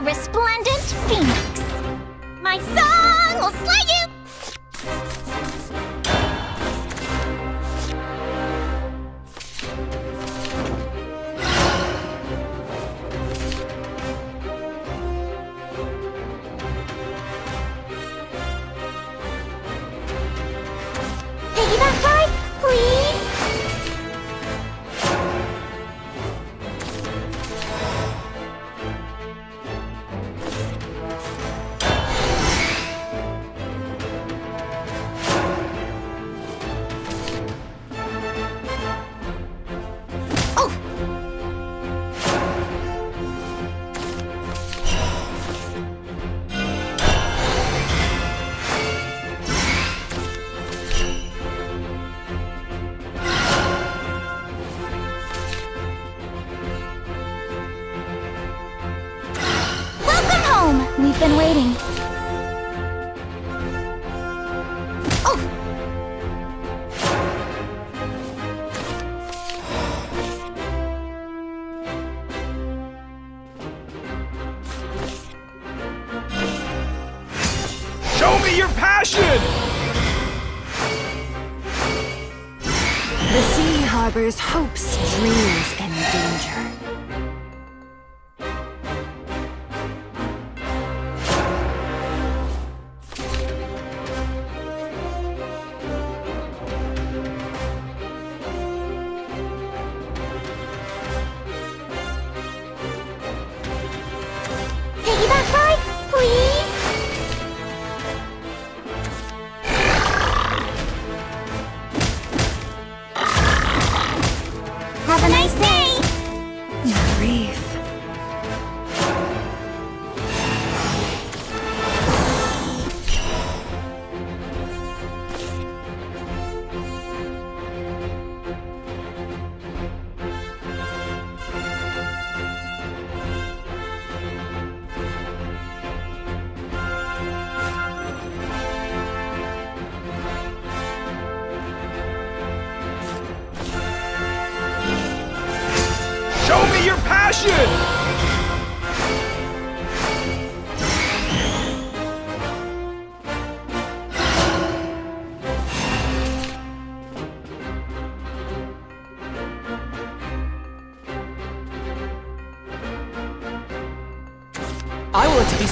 the resplendent phoenix. My song will slay you! Waiting.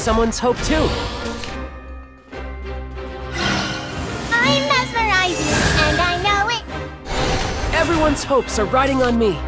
Someone's hope too. I'm mesmerizing, and I know it! Everyone's hopes are riding on me.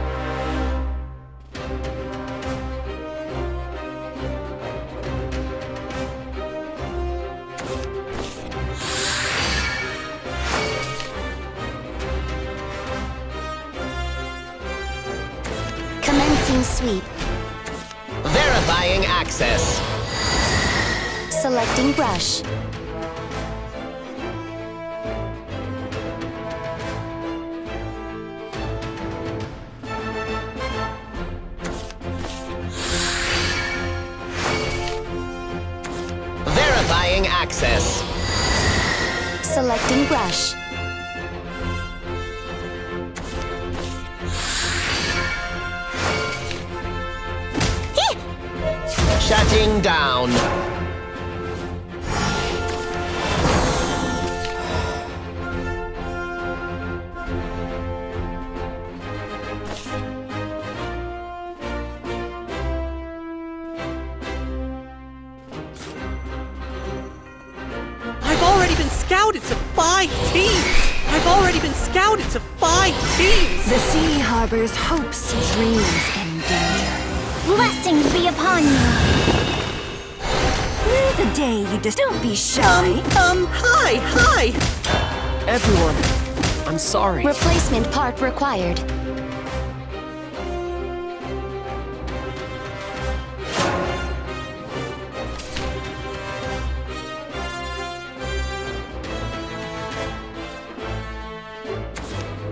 Shutting down. I've already been scouted to five teams! I've already been scouted to five teams! The sea harbors hopes, dreams, and danger. Blessings be upon you! Through the day, you just don't be Um, shy. um, hi, hi! Everyone, I'm sorry. Replacement part required.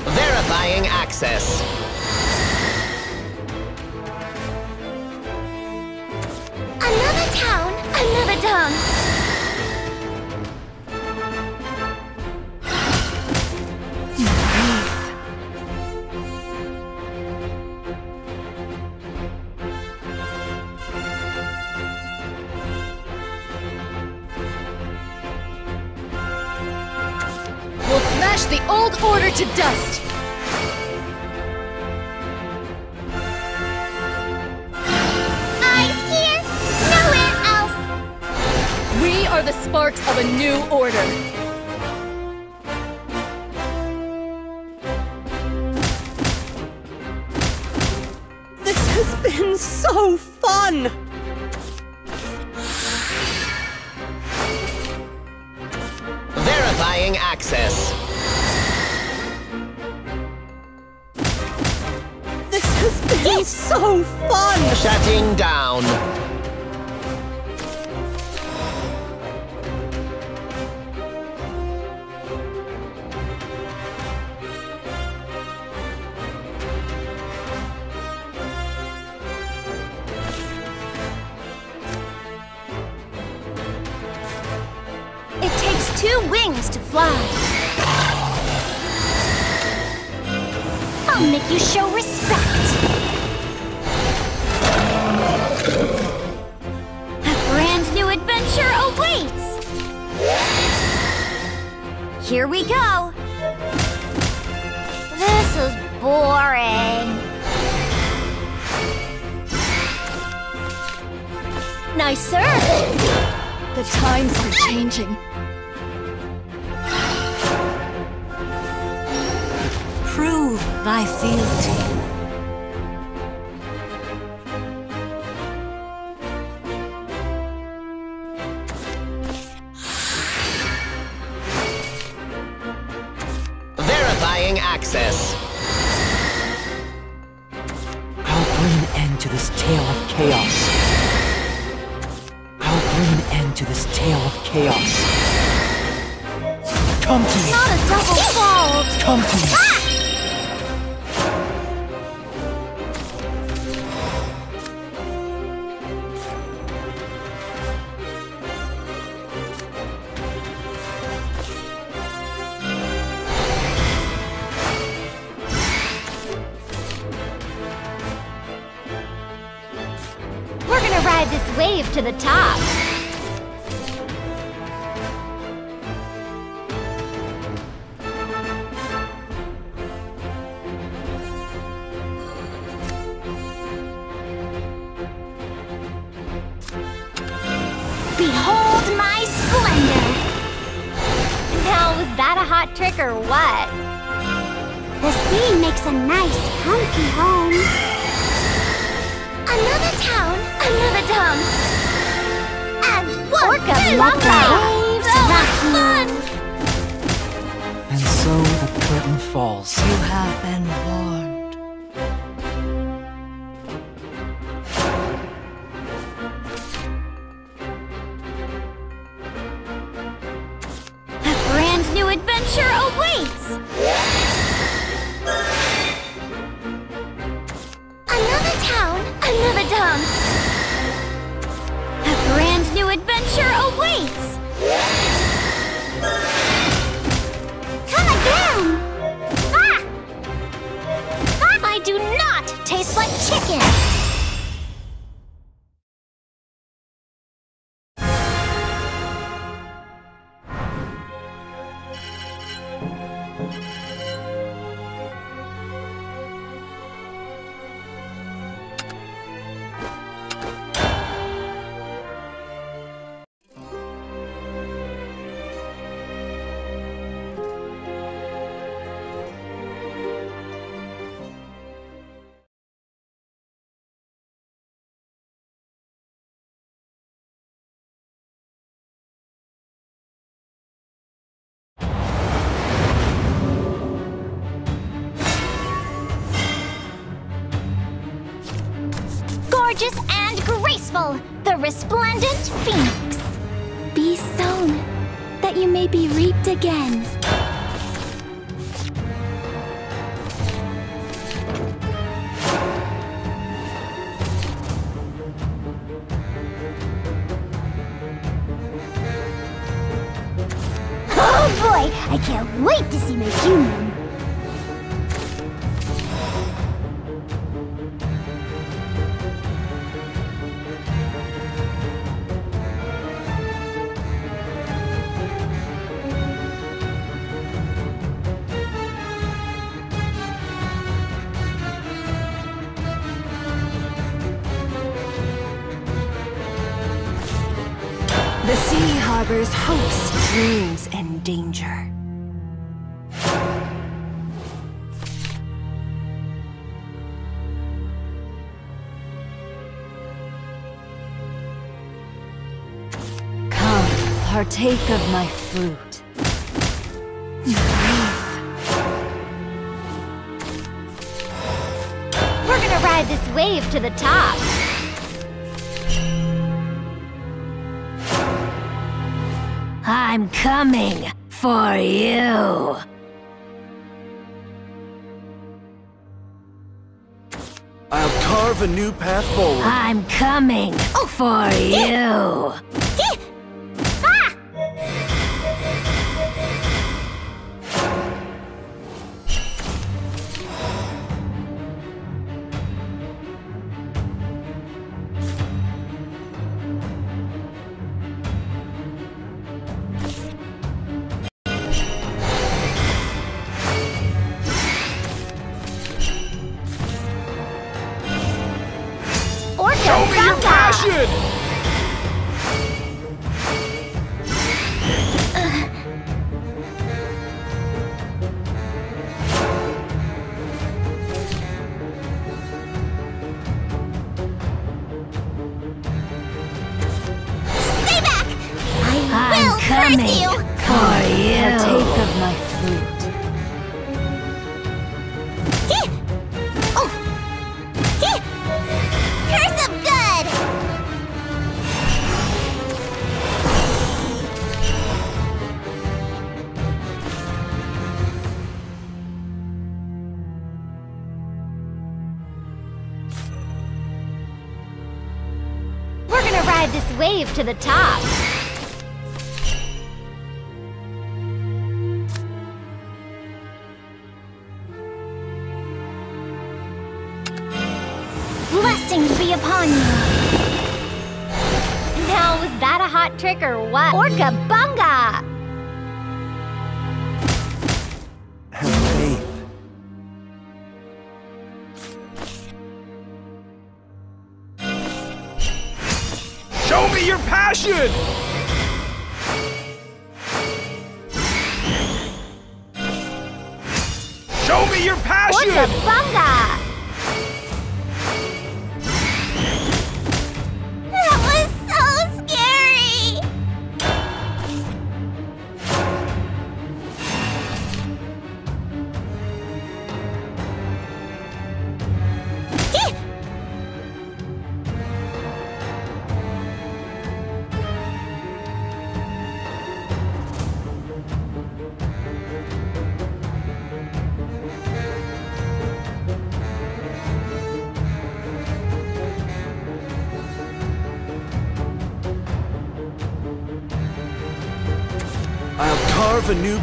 Verifying access. To dust! Eyes here, nowhere else. We are the sparks of a new order. This has been so fun! Verifying access. So fun! Shutting down. Nicer. The times are changing. Prove thy fealty. To the top. Dance. A brand new adventure awaits. Gorgeous and graceful, the resplendent phoenix. Be sown, that you may be reaped again. Oh boy, I can't wait to see my human. Harbors hopes, dreams, and danger. Come, partake of my fruit. We're gonna ride this wave to the top. I'm coming for you. I'll carve a new path forward. I'm coming for you. To the top. Blessings be upon you. Now, was that a hot trick or what? Orca Bunga! Your passion! Orca Bunga! That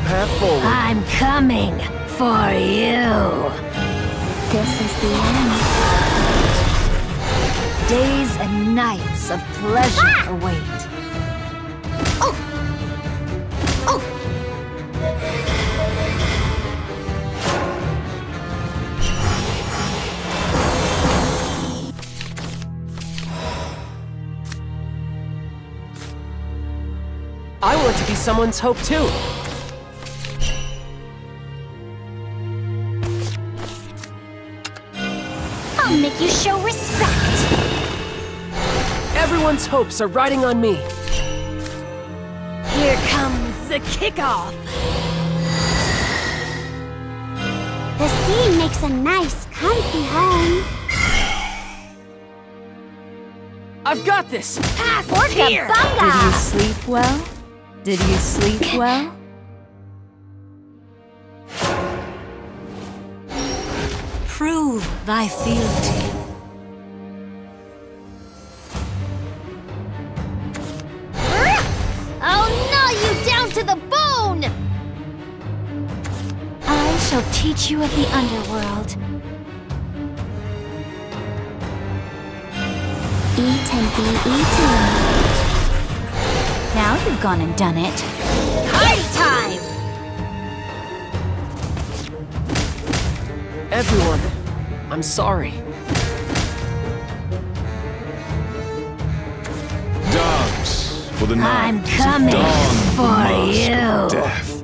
path forward. I'm coming for you. This is the end. Days and nights of pleasure Ah! await. Oh! Oh! I want to be someone's hope too. You show respect. Everyone's hopes are riding on me. Here comes the kickoff. The sea makes a nice, comfy home. I've got this. Orca Did you sleep well? Did you sleep well? Prove thy fealty. I'll gnaw you down to the bone! I shall teach you of the underworld. Eat and be eaten. Now you've gone and done it. Everyone, I'm sorry. Dogs, For the night I'm coming dawn, for you. Death.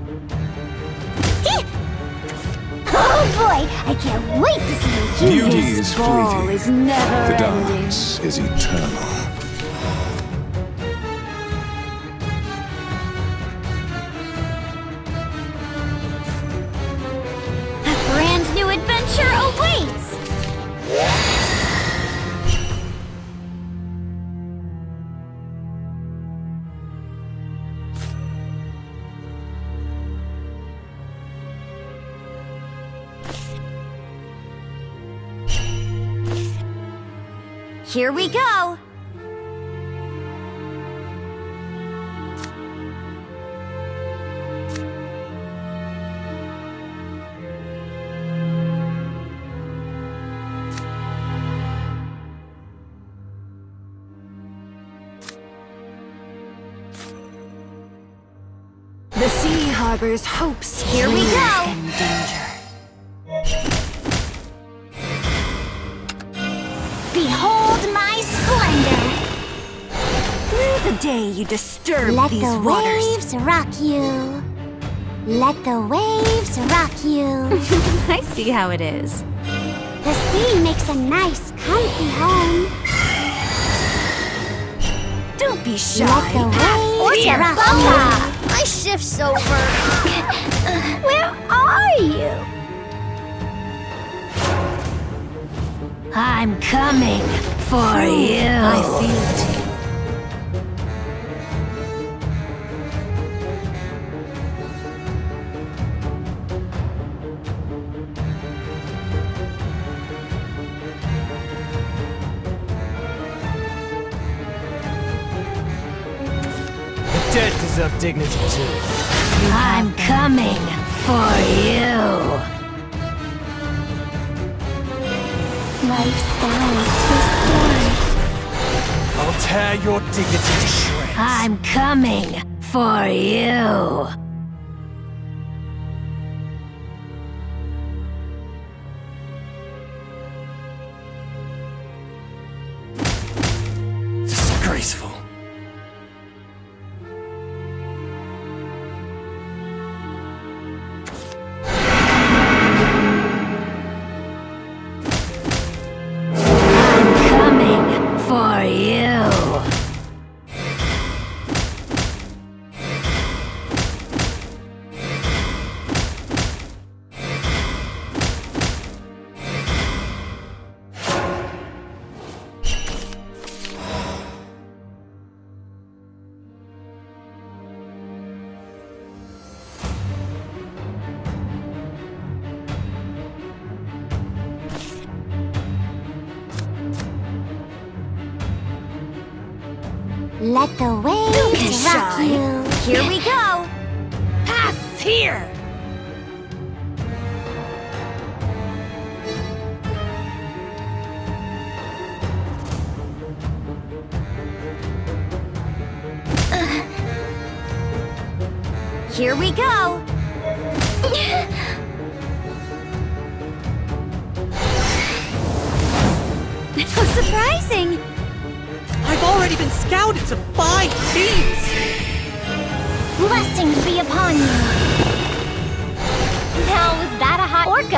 Oh boy, I can't wait to see you Beauty use is Ball fleeting. is never The ending. dance is eternal. Here we go! The sea harbors hopes, Here we go. Through the day you disturb Let these the waters. waves rock you. Let the waves rock you. I see how it is. the sea makes a nice, comfy home. Don't be shy. Let the waves Orca rock Bunga! My shift's over. Where are you? I'm coming for oh, you. I feel it. Dignity too. I'm coming for you. Life's balance restored. I'll tear your dignity to shreds. I'm coming for you. The waves rock you. Here we go.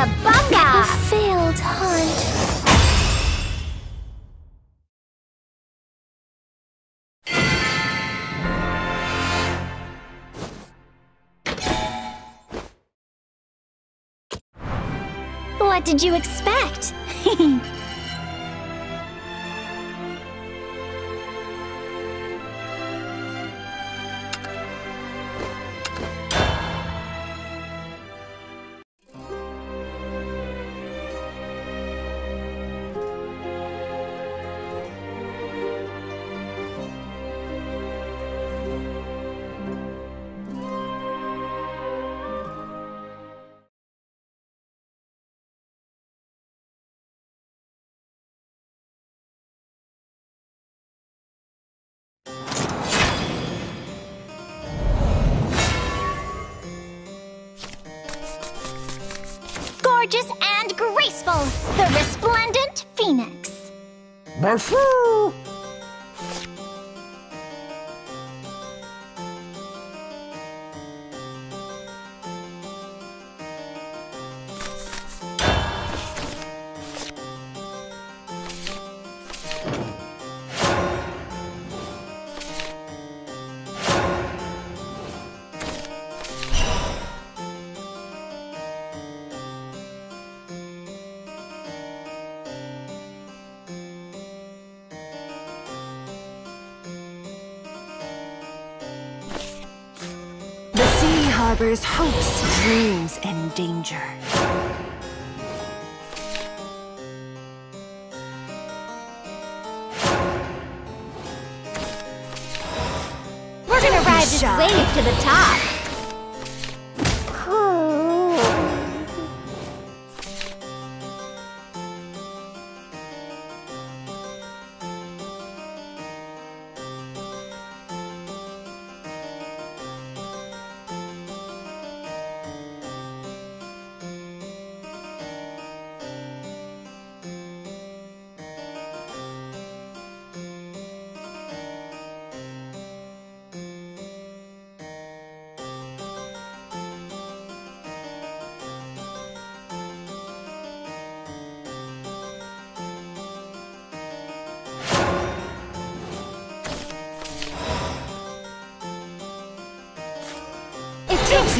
A failed hunt. What did you expect? Gorgeous and graceful, the resplendent phoenix. Danger. We're gonna ride this wave to the top.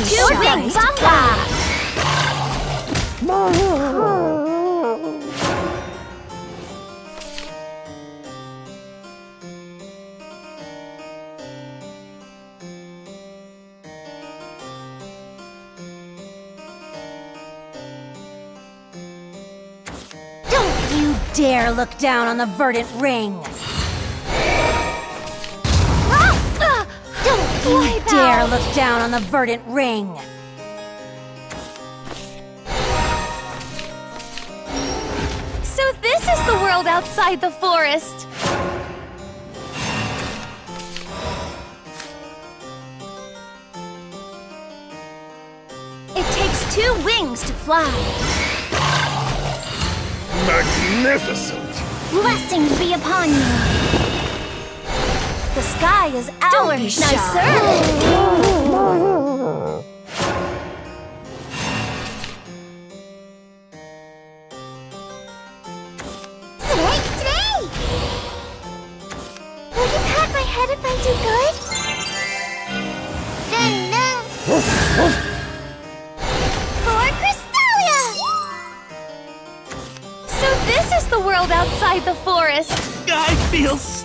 Two bunga. Don't you dare look down on the verdant ring! You dare look down on the verdant ring! So this is the world outside the forest. It takes two wings to fly. Magnificent! Blessings be upon you. The sky is ours, be shy. sir.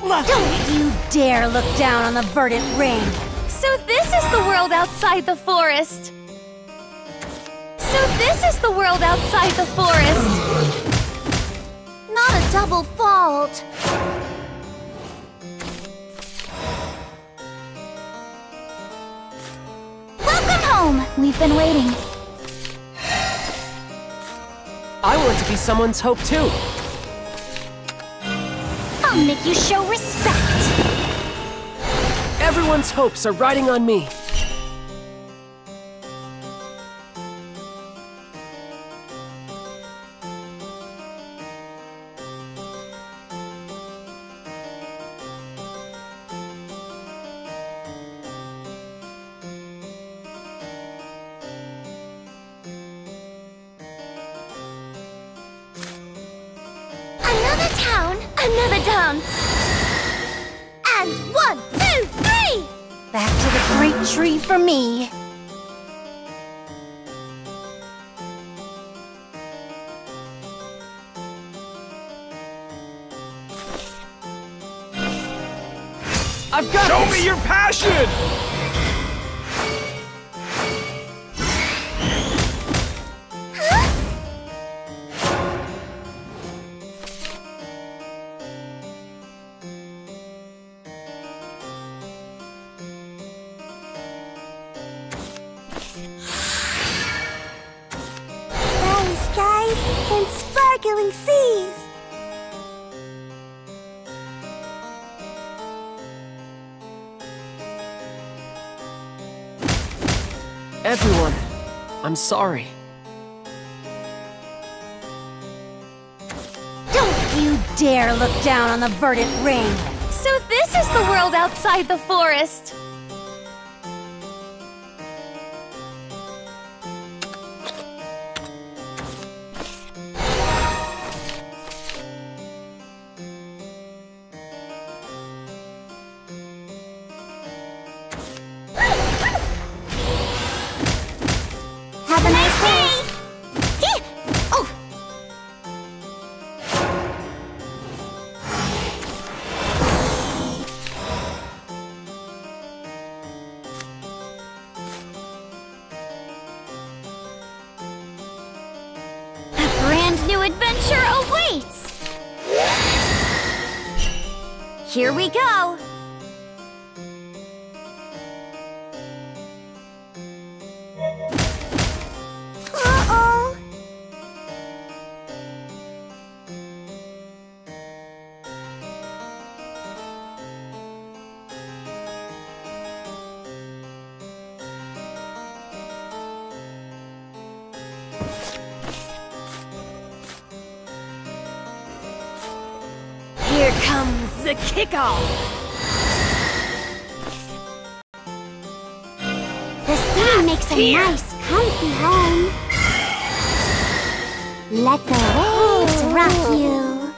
Don't you dare look down on the verdant ring! So this is the world outside the forest. So this is the world outside the forest. Not a double fault. Welcome home. We've been waiting. I want to be someone's hope too. I'll make you show respect. Everyone's hopes are riding on me. This. I'm sorry. Don't you dare look down on the verdant ring! So this is the world outside the forest. Here comes the kickoff. The sea makes a nice, comfy home. Let the waves rock you.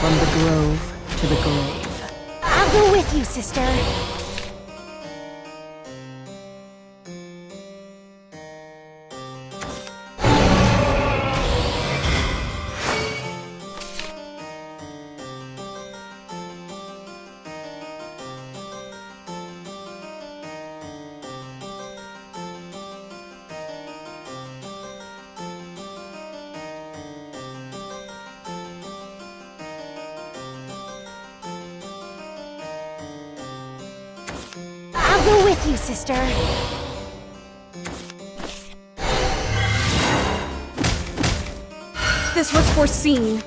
From the grove to the grave. I'll go with you, sister. You, sister. This was foreseen.